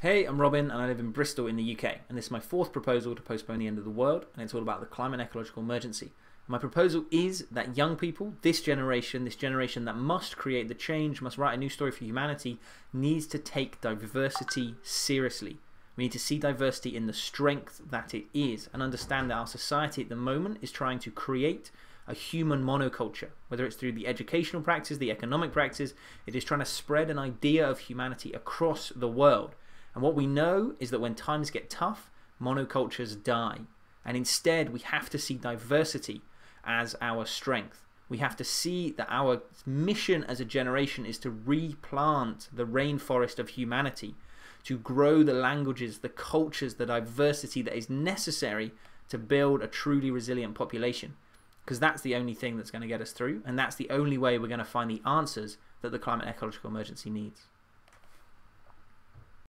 Hey, I'm Robin and I live in Bristol in the UK, and this is my fourth proposal to postpone the end of the world, and it's all about the climate and ecological emergency. My proposal is that young people, this generation, this generation that must create the change, must write a new story for humanity, needs to take diversity seriously. We need to see diversity in the strength that it is and understand that our society at the moment is trying to create a human monoculture, whether it's through the educational practice, the economic practice, it is trying to spread an idea of humanity across the world. And what we know is that when times get tough, monocultures die. And instead, we have to see diversity as our strength. We have to see that our mission as a generation is to replant the rainforest of humanity, to grow the languages, the cultures, the diversity that is necessary to build a truly resilient population. Because that's the only thing that's going to get us through, and that's the only way we're going to find the answers that the climate ecological emergency needs.